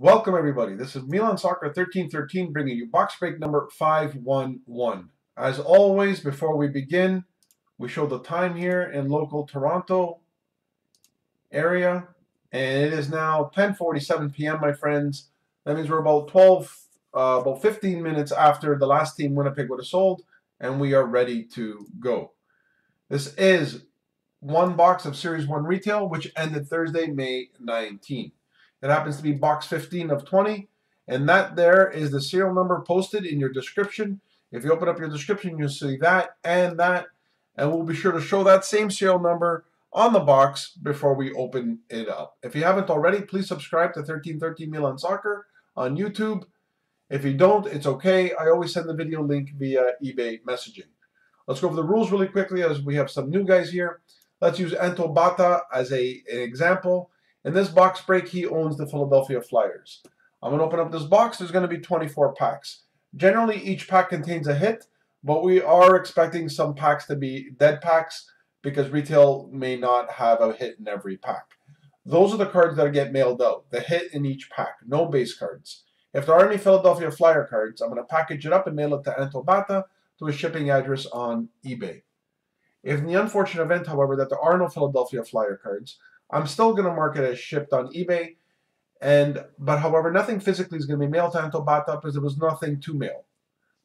Welcome, everybody. This is Milan Soccer 1313 bringing you box break number 511. As always, before we begin, we show the time here in local Toronto area, and it is now 10:47 p.m. My friends, that means we're about 12, uh, about 15 minutes after the last team Winnipeg would have sold, and we are ready to go. This is one box of Series One retail, which ended Thursday, May 19. It happens to be box 15 of 20. And that there is the serial number posted in your description. If you open up your description, you'll see that and that. And we'll be sure to show that same serial number on the box before we open it up. If you haven't already, please subscribe to 1313 Milan Soccer on YouTube. If you don't, it's okay. I always send the video link via eBay messaging. Let's go over the rules really quickly as we have some new guys here. Let's use Ento Bata as a, an example. In this box break, he owns the Philadelphia Flyers. I'm going to open up this box. There's going to be 24 packs. Generally, each pack contains a hit, but we are expecting some packs to be dead packs because retail may not have a hit in every pack. Those are the cards that get mailed out, the hit in each pack, no base cards. If there are any Philadelphia Flyer cards, I'm going to package it up and mail it to Antobata to a shipping address on eBay. If in the unfortunate event, however, that there are no Philadelphia Flyer cards, I'm still going to mark it as shipped on eBay. And but however, nothing physically is going to be mailed to Antobata because there was nothing to mail.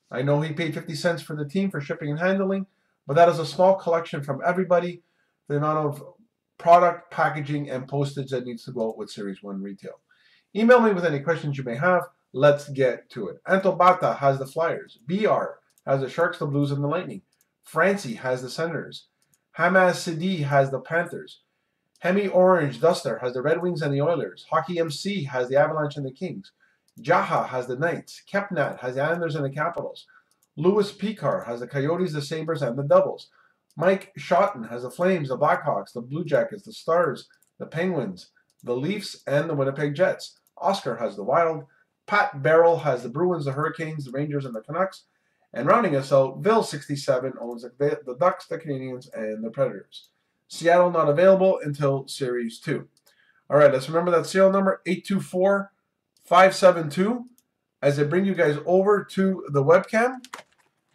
I know he paid 50 cents for the team for shipping and handling, but that is a small collection from everybody. The amount of product, packaging, and postage that needs to go out with Series 1 retail. Email me with any questions you may have. Let's get to it. Antobata has the Flyers. BR has the Sharks, the Blues, and the Lightning. Francie has the Senators. Hamas Sidi has the Panthers. Hemi Orange Duster has the Red Wings and the Oilers. Hockey MC has the Avalanche and the Kings. Jaha has the Knights. Kepnat has the Islanders and the Capitals. Louis Picard has the Coyotes, the Sabres, and the Devils. Mike Schotten has the Flames, the Blackhawks, the Blue Jackets, the Stars, the Penguins, the Leafs, and the Winnipeg Jets. Oscar has the Wild. Pat Barrel has the Bruins, the Hurricanes, the Rangers, and the Canucks. And rounding us out, Bill67 owns the, the Ducks, the Canadiens, and the Predators. Seattle not available until Series 2. All right, let's remember that serial number 824-572 as I bring you guys over to the webcam.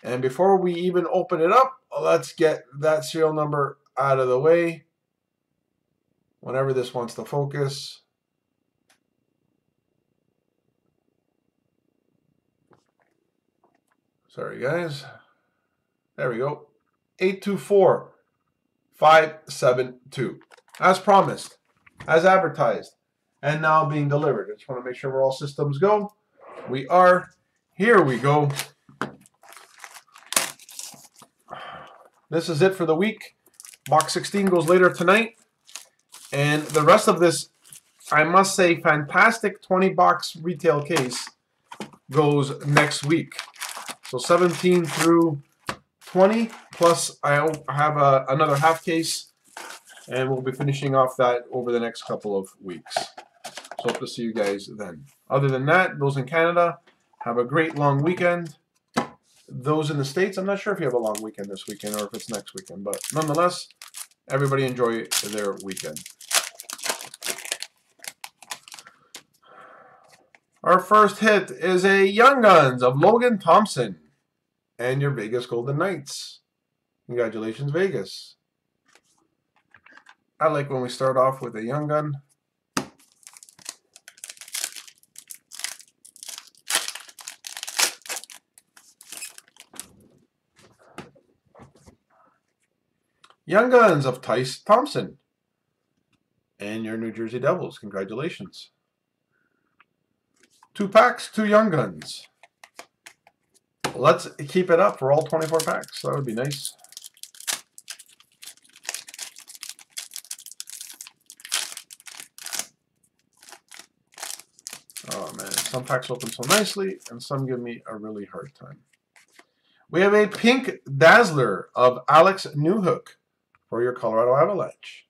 And before we even open it up, let's get that serial number out of the way. Whenever this wants to focus. Sorry, guys. There we go. 824 572. As promised, as advertised, and now being delivered. I just want to make sure where all systems go. We are. Here we go. This is it for the week. Box 16 goes later tonight. And the rest of this, I must say, fantastic 20 box retail case goes next week. So 17 through 20 plus I have a, another half case and we'll be finishing off that over the next couple of weeks. So hope to see you guys then. Other than that, those in Canada, have a great long weekend. Those in the States, I'm not sure if you have a long weekend this weekend or if it's next weekend, but nonetheless, everybody enjoy their weekend. Our first hit is a Young Guns of Logan Thompson and your Vegas Golden Knights. Congratulations, Vegas. I like when we start off with a young gun. Young Guns of Tyce Thompson. And your New Jersey Devils. Congratulations. Two packs, two Young Guns. Let's keep it up for all 24 packs. That would be nice. Oh man, some packs open so nicely, and some give me a really hard time. We have a pink Dazzler of Alex Newhook for your Colorado Avalanche.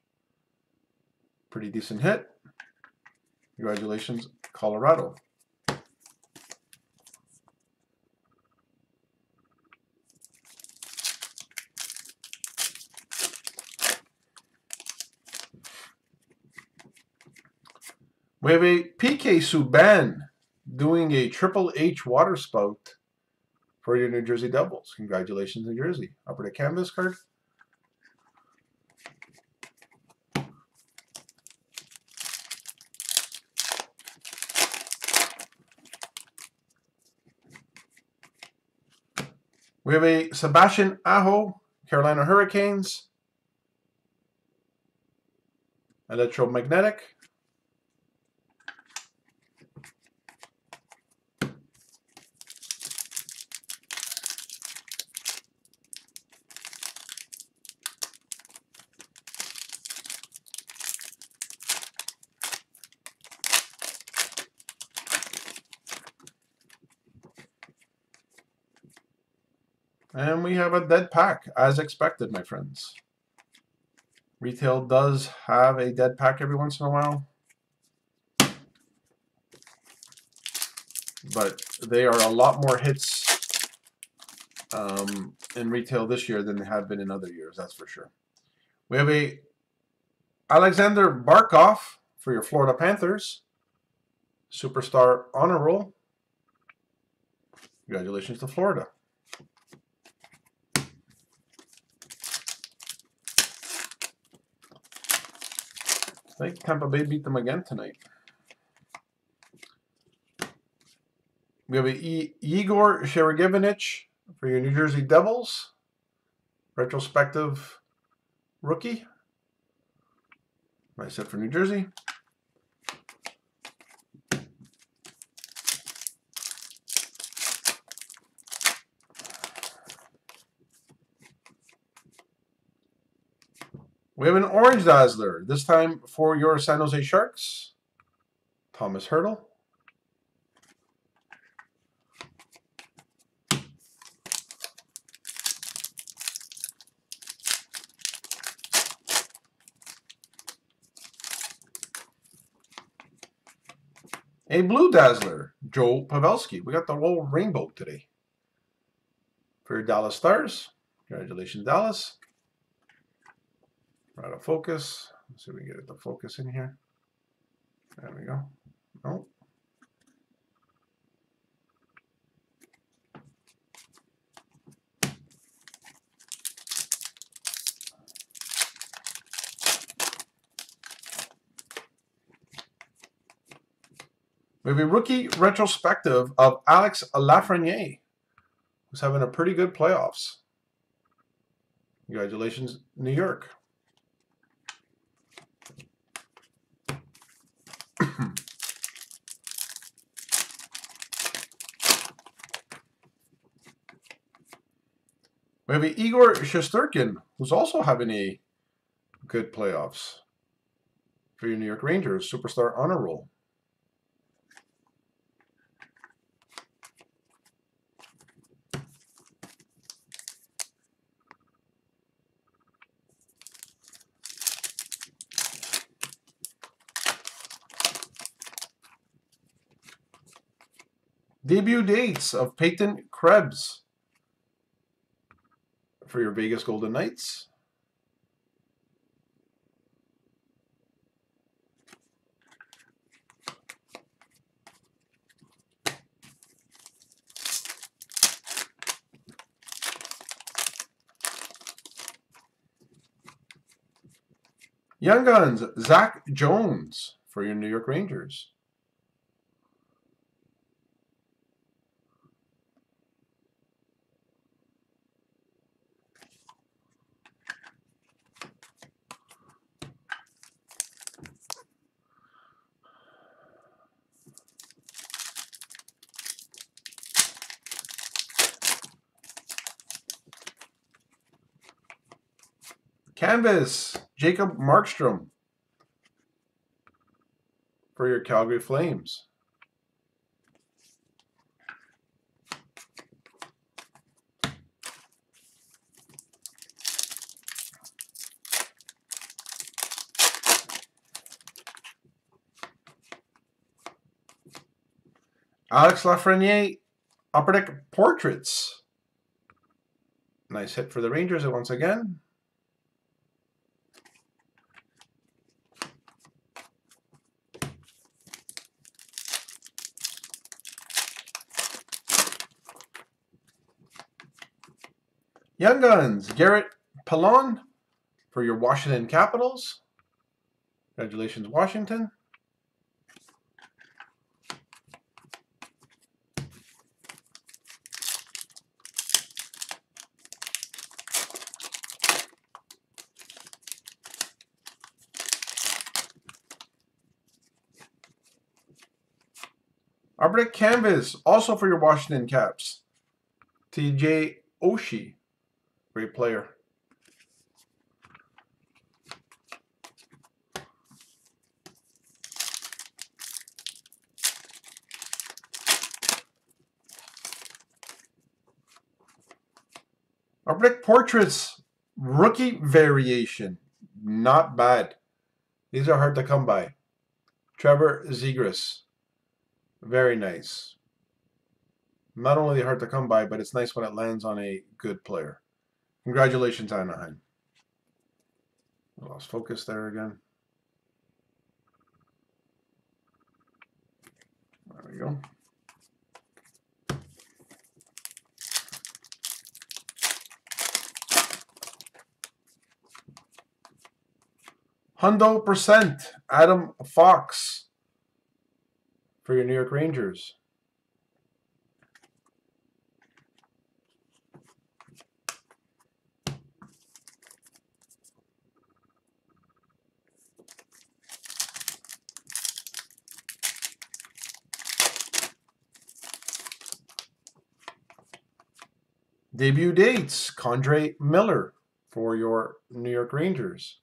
Pretty decent hit. Congratulations, Colorado. We have a PK Subban doing a Triple H water spout for your New Jersey Devils. Congratulations, New Jersey. Upper the canvas card. We have a Sebastian Aho, Carolina Hurricanes. Electromagnetic. And we have a dead pack, as expected, my friends. Retail does have a dead pack every once in a while. But they are a lot more hits um, in retail this year than they have been in other years, that's for sure. We have a Alexander Barkov for your Florida Panthers. Superstar honor roll. Congratulations to Florida. I think Tampa Bay beat them again tonight. We have e Yegor Sharangovich for your New Jersey Devils. Retrospective rookie. Nice set for New Jersey. We have an Orange Dazzler, this time for your San Jose Sharks. Tomas Hertl. A Blue Dazzler, Joe Pavelski. We got the whole rainbow today. For your Dallas Stars. Congratulations, Dallas. Out of focus. Let's see if we can get the focus in here. There we go. Nope. We have a rookie retrospective of Alex Lafreniere, who's having a pretty good playoffs. Congratulations, New York. We have Igor Shesterkin, who's also having a good playoffs for your New York Rangers, Superstar Honor Roll. Debut dates of Peyton Krebs for your Vegas Golden Knights. Young Guns, Zach Jones for your New York Rangers. Canvas, Jacob Markstrom for your Calgary Flames. Alex Lafreniere, Upper Deck Portraits. Nice hit for the Rangers once again. Young Guns, Garrett Pilon for your Washington Capitals. Congratulations, Washington. Arctic Canvas, also for your Washington Caps. TJ Oshie, great player. A brick Portraits, rookie variation. Not bad. These are hard to come by. Trevor Zegras. Very nice. Not only hard to come by, but it's nice when it lands on a good player. Congratulations, Anaheim. I lost focus there again. There we go. Hundo percent, Adam Fox for your New York Rangers. Debut dates, K'Andre Miller for your New York Rangers.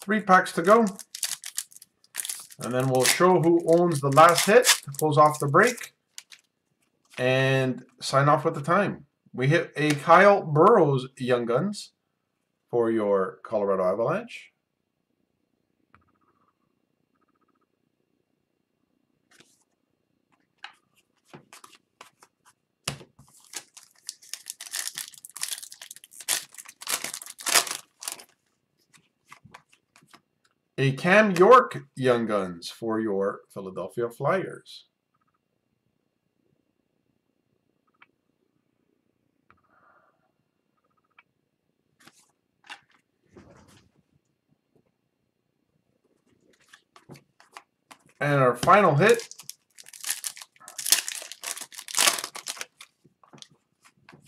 Three packs to go. And then we'll show who owns the last hit to close off the break. And sign off with the time. We hit a Kyle Burroughs Young Guns for your Colorado Avalanche. a Cam York Young Guns for your Philadelphia Flyers. And our final hit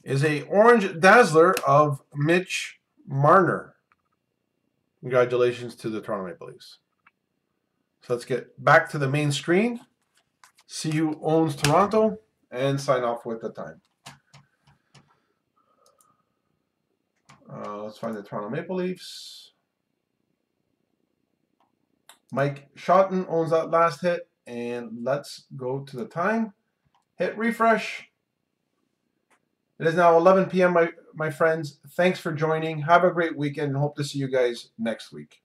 is a Orange Dazzler of Mitch Marner. Congratulations to the Toronto Maple Leafs. So let's get back to the main screen, see who owns Toronto, and sign off with the time. Uh, let's find the Toronto Maple Leafs. Mike Shotton owns that last hit, and let's go to the time. Hit refresh. It is now 11 p.m., my, my friends. Thanks for joining. Have a great weekend and hope to see you guys next week.